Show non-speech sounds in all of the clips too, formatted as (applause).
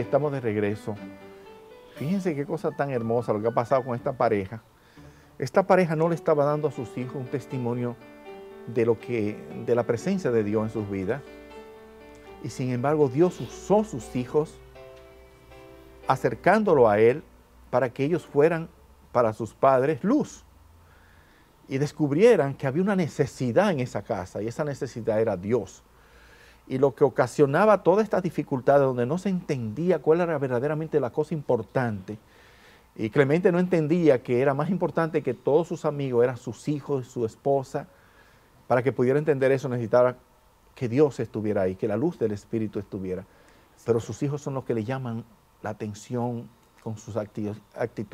estamos de regreso. Fíjense qué cosa tan hermosa lo que ha pasado con esta pareja. Esta pareja no le estaba dando a sus hijos un testimonio de lo que de la presencia de Dios en sus vidas. Y sin embargo, Dios usó sus hijos acercándolo a él para que ellos fueran para sus padres luz y descubrieran que había una necesidad en esa casa y esa necesidad era Dios y lo que ocasionaba todas estas dificultades donde no se entendía cuál era verdaderamente la cosa importante. Y Clemente no entendía que era más importante que todos sus amigos, eran sus hijos, su esposa. Para que pudiera entender eso necesitaba que Dios estuviera ahí, que la luz del Espíritu estuviera. Pero sus hijos son los que le llaman la atención con sus actitudes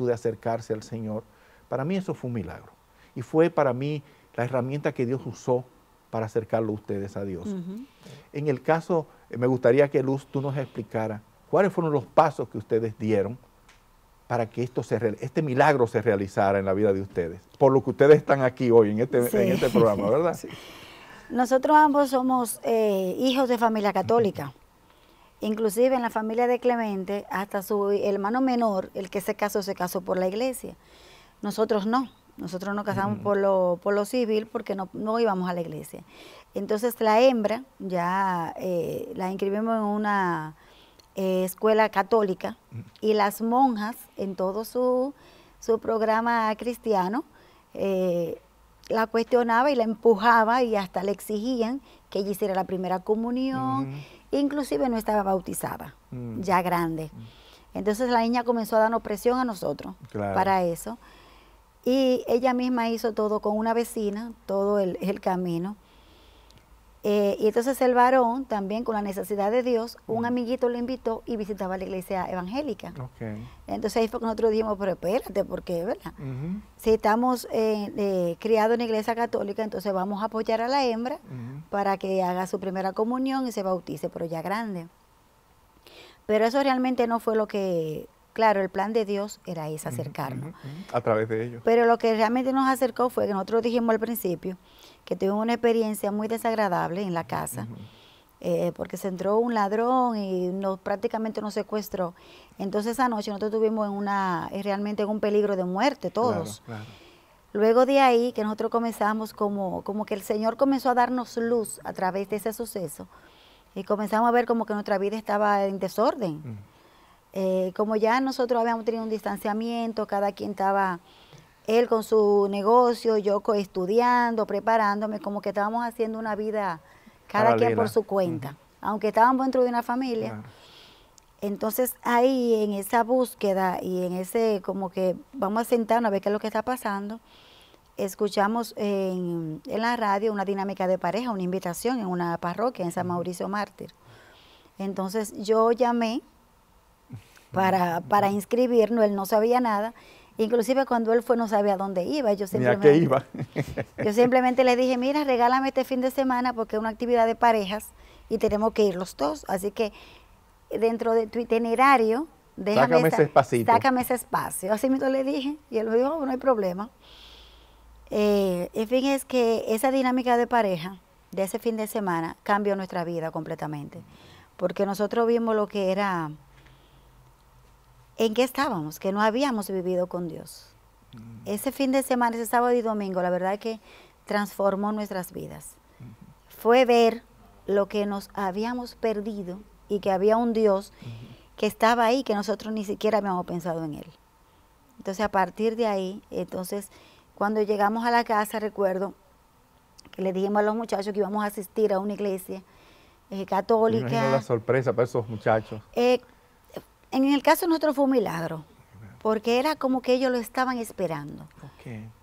de acercarse al Señor. Para mí eso fue un milagro. Y fue para mí la herramienta que Dios usó para acercarlo a ustedes a Dios. En el caso, eh, me gustaría que Luz, tú nos explicara cuáles fueron los pasos que ustedes dieron para que esto se, este milagro se realizara en la vida de ustedes, por lo que ustedes están aquí hoy en este, este programa, ¿verdad? (laughs) Nosotros ambos somos eh, hijos de familia católica. (laughs) Inclusive en la familia de Clemente, hasta su hermano menor, el que se casó, se casó por la iglesia. Nosotros no. Nosotros nos casamos por, lo, por lo civil porque no, no, íbamos a la iglesia. Entonces la hembra ya eh, la inscribimos en una eh, escuela católica y las monjas en todo su, su programa cristiano eh, la cuestionaba y la empujaba y hasta le exigían que ella hiciera la primera comunión, inclusive no estaba bautizada, ya grande. Entonces la niña comenzó a darnos presión a nosotros para eso. Y ella misma hizo todo con una vecina, todo el, camino. Eh, y entonces el varón, también con la necesidad de Dios, un amiguito lo invitó y visitaba la iglesia evangélica. Entonces ahí fue que nosotros dijimos, pero espérate, ¿por qué? ¿verdad? Si estamos eh, eh, criados en la iglesia católica, entonces vamos a apoyar a la hembra para que haga su primera comunión y se bautice, pero ya grande. Pero eso realmente no fue lo que Claro, el plan de Dios era ese, acercarnos. A través de ellos. Pero lo que realmente nos acercó fue que nosotros dijimos al principio que tuvimos una experiencia muy desagradable en la casa, eh, porque se entró un ladrón y nos, prácticamente nos secuestró. Entonces esa noche nosotros tuvimos en una, realmente en un peligro de muerte todos. Luego de ahí que nosotros comenzamos como, como que el Señor comenzó a darnos luz a través de ese suceso y comenzamos a ver como que nuestra vida estaba en desorden. Eh, como ya nosotros habíamos tenido un distanciamiento, cada quien estaba, él con su negocio, yo estudiando, preparándome, como que estábamos haciendo una vida cada quien por su cuenta, aunque estábamos dentro de una familia. Entonces ahí en esa búsqueda y en ese como que vamos a sentarnos a ver qué es lo que está pasando, escuchamos en, en la radio una dinámica de pareja, una invitación en una parroquia en San Mauricio Mártir. Entonces yo llamé para, para inscribirnos, él no sabía nada. Inclusive cuando él fue no sabía dónde iba. Yo simplemente, qué iba. (laughs) yo simplemente le dije, mira, regálame este fin de semana porque es una actividad de parejas y tenemos que ir los dos. Así que dentro de tu itinerario, déjame sácame ese espacito. Sácame ese espacio. Así mismo le dije y él me dijo, oh, no hay problema. Eh, en fin, es que esa dinámica de pareja de ese fin de semana cambió nuestra vida completamente. Porque nosotros vimos lo que era en qué estábamos, que no habíamos vivido con Dios. Mm. Ese fin de semana, ese sábado y domingo, la verdad que transformó nuestras vidas. Fue ver lo que nos habíamos perdido y que había un Dios que estaba ahí, que nosotros ni siquiera habíamos pensado en Él. Entonces, a partir de ahí, entonces, cuando llegamos a la casa, recuerdo que le dijimos a los muchachos que íbamos a asistir a una iglesia eh, católica. Me la sorpresa para esos muchachos. Eh, en el caso nuestro fue un milagro, porque era como que ellos lo estaban esperando.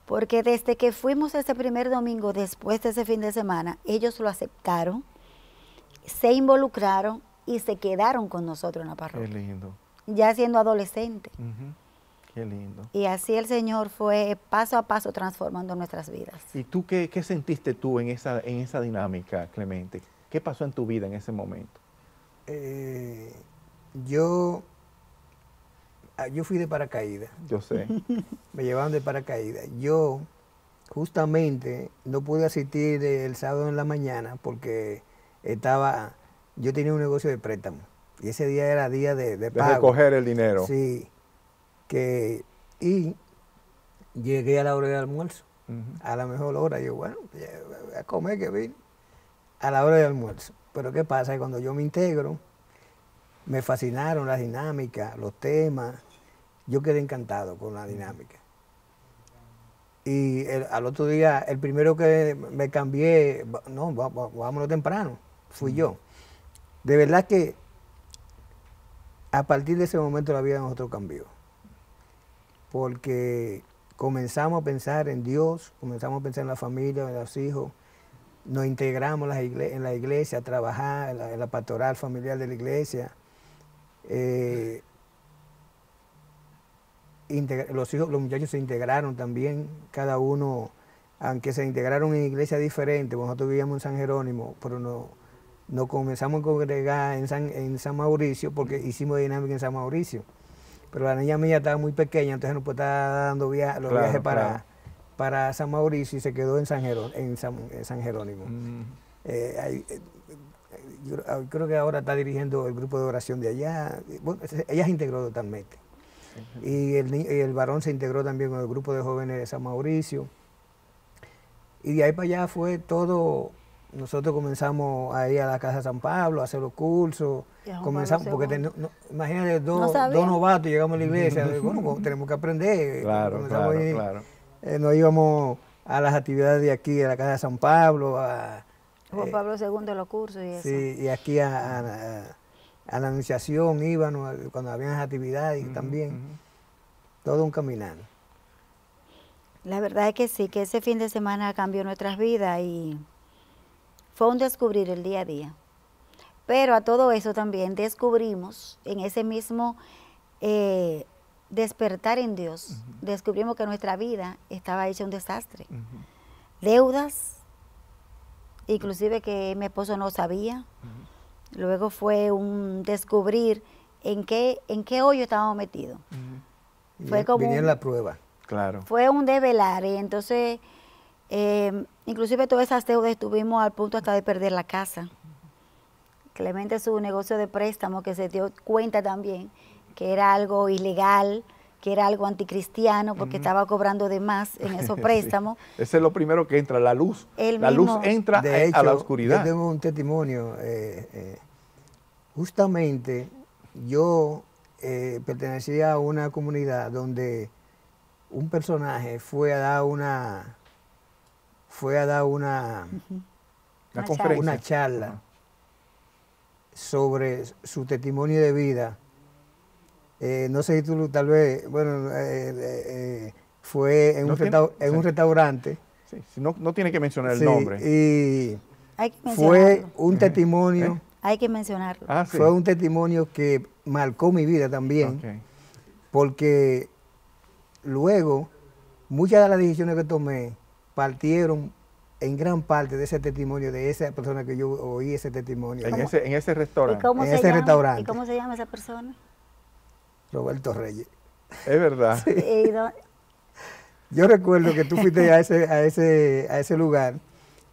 Porque desde que fuimos ese primer domingo, después de ese fin de semana, ellos lo aceptaron, se involucraron y se quedaron con nosotros en la parroquia. Qué lindo. Ya siendo adolescente. Qué lindo. Y así el Señor fue paso a paso transformando nuestras vidas. ¿Y tú qué, qué sentiste tú en esa, en esa dinámica, Clemente? ¿Qué pasó en tu vida en ese momento? Eh, yo yo fui de paracaídas. Yo sé. (laughs) Me llevaban de paracaídas. Yo justamente no pude asistir el sábado en la mañana porque estaba, yo tenía un negocio de préstamo Y ese día era día de, de De pago. recoger el dinero. Sí. Que, y llegué a la hora del almuerzo, a la mejor hora. Yo, bueno, voy a comer que vine. A la hora del almuerzo. Pero ¿qué pasa? Que cuando yo me integro, me fascinaron las dinámicas, los temas. Yo quedé encantado con la dinámica. Y el- al otro día, el primero que me cambié, no, vámonos temprano, fui yo. De verdad que a partir de ese momento la vida de nosotros cambió. Porque comenzamos a pensar en Dios, comenzamos a pensar en la familia, en los hijos, nos integramos en la iglesia, a trabajar en la, en la pastoral familiar de la iglesia. Eh, los hijos, los muchachos se integraron también, cada uno, aunque se integraron en iglesias diferentes, nosotros vivíamos en San Jerónimo, pero no, nos comenzamos a congregar en San, en San Mauricio porque hicimos dinámica en San Mauricio. Pero la niña mía estaba muy pequeña, entonces no puede estar dando via- los Claro, viajes para, claro. para San Mauricio y se quedó en San, Jeró- en San, en San Jerónimo. Mm. Eh, hay- eh, yo ah, creo que ahora está dirigiendo el grupo de oración de allá. Bueno, ella se integró totalmente. Y el, ni- y el varón se integró también con el grupo de jóvenes de San Mauricio. Y de ahí para allá fue todo. Nosotros comenzamos a ir a la Casa de San Pablo, a hacer los cursos. Comenzamos, Pablo porque ten- no- imagínate, dos, No sabía. dos novatos llegamos a la iglesia. (laughs) bueno, pues, tenemos que aprender. Claro, Comenzamos claro, ir, claro. eh, nos íbamos a las actividades de aquí, a la Casa de San Pablo, a, Juan eh, Pablo II, los cursos y eso. Sí, y aquí a, a- a la anunciación íbamos cuando habían actividades y también todo un caminar. La verdad es que sí, que ese fin de semana cambió nuestras vidas y fue un descubrir el día a día. Pero a todo eso también descubrimos en ese mismo eh, despertar en Dios, descubrimos que nuestra vida estaba hecha un desastre. Deudas, inclusive que mi esposo no sabía. Luego fue un descubrir en qué, en qué hoyo estábamos metidos. Y Fue como Venía un- la prueba. Claro. Fue un develar y entonces, eh, inclusive todas esas deudas estuvimos al punto hasta de perder la casa. Clemente su negocio de préstamo que se dio cuenta también que era algo ilegal, que era algo anticristiano porque estaba cobrando de más en (laughs) esos Sí. préstamos. Ese es lo primero que entra, la luz. El la luz entra De a- hecho, a la yo oscuridad. tengo un testimonio. eh, eh, justamente yo eh, pertenecía a una comunidad donde un personaje fue a dar una fue a dar una, Una Una conferencia. una charla sobre su testimonio de vida. Eh, no sé si tú tal vez, bueno, eh, eh, fue en, No un, tiene- restau- en sí. un restaurante. Sí, no, no tiene que mencionar el Sí, nombre. Y Hay que fue un testimonio, ¿Eh? Hay que mencionarlo. Ah, sí. fue un testimonio que marcó mi vida también, porque luego muchas de las decisiones que tomé partieron en gran parte de ese testimonio, de esa persona que yo oí ese testimonio, En ese, en ese ¿Y restaurante. cómo, en se ese llama, restaurante. ¿Y cómo se llama esa persona? Roberto Reyes. Es verdad. ¿Y dó- Yo recuerdo que tú fuiste a ese, a ese, a ese lugar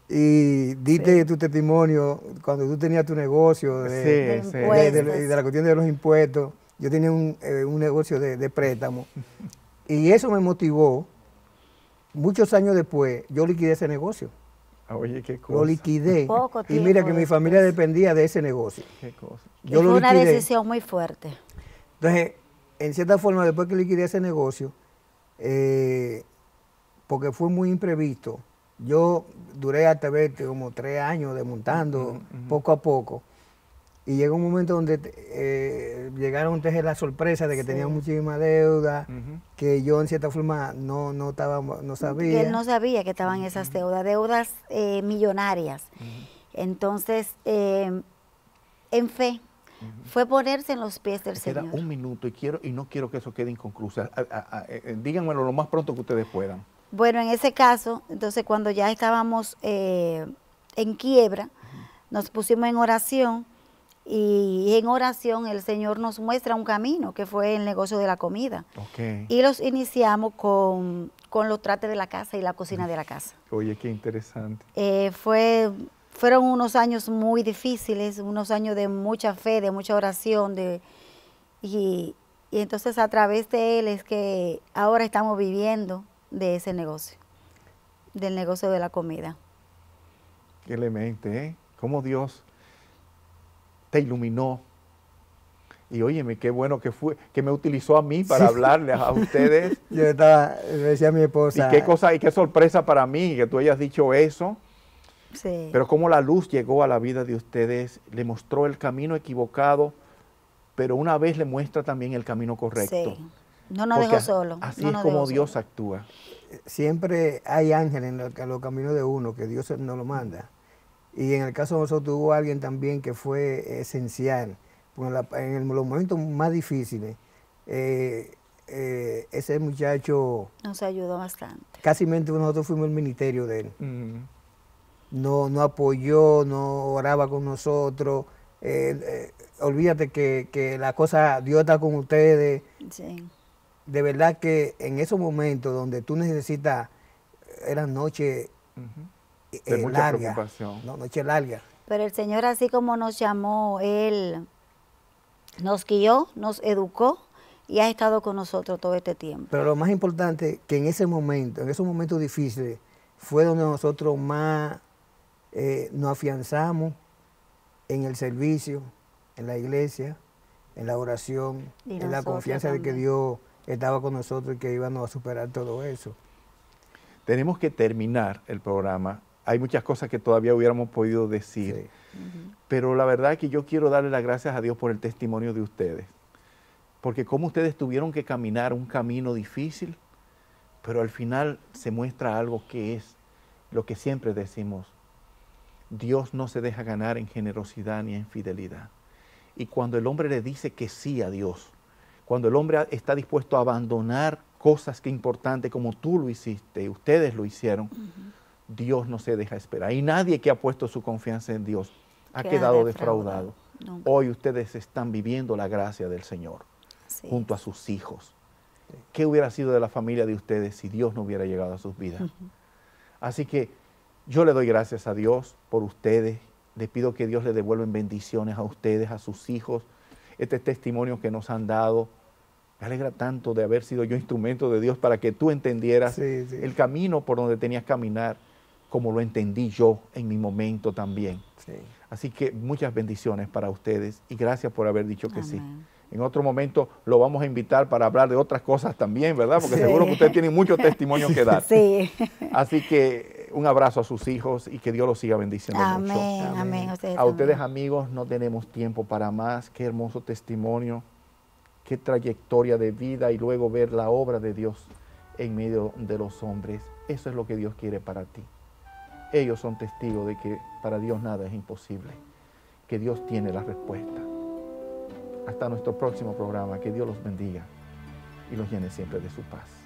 y diste tu testimonio cuando tú tenías tu negocio de, Sí, de sí. de, impuestos. de- de la cuestión de los impuestos. Yo tenía un, eh, un negocio de, de préstamo y eso me motivó. Muchos años después, yo liquidé ese negocio. Oye, qué Lo cosa. liquidé. Poco Y mira que mi familia dependía de ese negocio. Qué cosa. y fue lo una liquidé. decisión muy fuerte. Entonces, en cierta forma, después que liquidé ese negocio, eh, porque fue muy imprevisto, yo duré hasta verte como tres años desmontando poco a poco. Y llegó un momento donde eh, llegaron entonces la sorpresa de que Sí. tenía muchísima deuda, que yo en cierta forma no, no, estaba, no Que sabía. él no sabía que estaban esas deudas, deudas eh, millonarias. Entonces, eh, en fe, fue ponerse en los pies del Queda Señor. un minuto y quiero y no quiero que eso quede inconcluso. A- a- a- eh, díganmelo lo más pronto que ustedes puedan. Bueno, en ese caso, entonces cuando ya estábamos eh, en quiebra, nos pusimos en oración y en oración el Señor nos muestra un camino que fue el negocio de la comida. Ok. Y los iniciamos con, con los trates de la casa y la cocina de la casa. Oye, qué interesante. Eh, fue, fueron unos años muy difíciles, unos años de mucha fe, de mucha oración, de, y, y entonces a través de él es que ahora estamos viviendo de ese negocio, del negocio de la comida. Qué elemento, ¿eh? Cómo Dios te iluminó. Y óyeme, qué bueno que fue, que me utilizó a mí (laughs) para hablarles a ustedes. (laughs) Yo estaba, le decía a mi esposa. Y qué cosa, y qué sorpresa para mí que tú hayas dicho eso. Sí. Pero cómo la luz llegó a la vida de ustedes, le mostró el camino equivocado, pero una vez le muestra también el camino correcto. Sí. No nos dejó solo. Así no es como Dios solo. actúa. siempre hay ángeles en, lo- en los caminos de uno, que Dios nos lo manda. Y en el caso de nosotros hubo alguien también que fue esencial. En, la- en el- los momentos más difíciles, eh, eh, ese muchacho, Nos ayudó bastante. casi nosotros fuimos el ministerio de él. Mm. No, no apoyó, no oraba con nosotros. eh, eh, olvídate que, que la cosa, Dios está con ustedes. Sí. De verdad que en esos momentos donde tú necesitas, eran noches eh, mucha largas, preocupación. no, noches largas. Pero el Señor, así como nos llamó, Él nos guió, nos educó y ha estado con nosotros todo este tiempo. Pero lo más importante que en ese momento, en esos momentos difíciles, fue donde nosotros más eh, nos afianzamos en el servicio, en la iglesia, en la oración, Y en la confianza de que. Dios estaba con nosotros y que íbamos a superar todo eso. Tenemos que terminar el programa. Hay muchas cosas que todavía hubiéramos podido decir. Sí. Pero la verdad es que yo quiero darle las gracias a Dios por el testimonio de ustedes. Porque como ustedes tuvieron que caminar un camino difícil, pero al final se muestra algo que es lo que siempre decimos. Dios no se deja ganar en generosidad ni en fidelidad. Y cuando el hombre le dice que sí a Dios, cuando el hombre está dispuesto a abandonar cosas que importantes como tú lo hiciste, ustedes lo hicieron, Dios no se deja esperar. Y nadie que ha puesto su confianza en Dios ha Queda quedado defraudado. Hoy ustedes están viviendo la gracia del Señor Sí. junto a sus hijos. ¿Qué hubiera sido de la familia de ustedes si Dios no hubiera llegado a sus vidas? Así que yo le doy gracias a Dios por ustedes. Le pido que Dios le devuelva en bendiciones a ustedes, a sus hijos. Este testimonio que nos han dado. Me alegra tanto de haber sido yo instrumento de Dios para que tú entendieras Sí, sí. el camino por donde tenías que caminar, como lo entendí yo en mi momento también. Sí. Así que muchas bendiciones para ustedes y gracias por haber dicho que sí. En otro momento lo vamos a invitar para hablar de otras cosas también, ¿verdad? Porque Sí. seguro que ustedes tienen muchos testimonios que (laughs) dar. Sí. Así que un abrazo a sus hijos y que Dios los siga bendiciendo mucho. Amén, Amén. amén. Ustedes A ustedes amigos no tenemos tiempo para más. Qué hermoso testimonio, qué trayectoria de vida y luego ver la obra de Dios en medio de los hombres. Eso es lo que Dios quiere para ti. Ellos son testigos de que para Dios nada es imposible, que Dios tiene la respuesta. Hasta nuestro próximo programa, que Dios los bendiga y los llene siempre de su paz.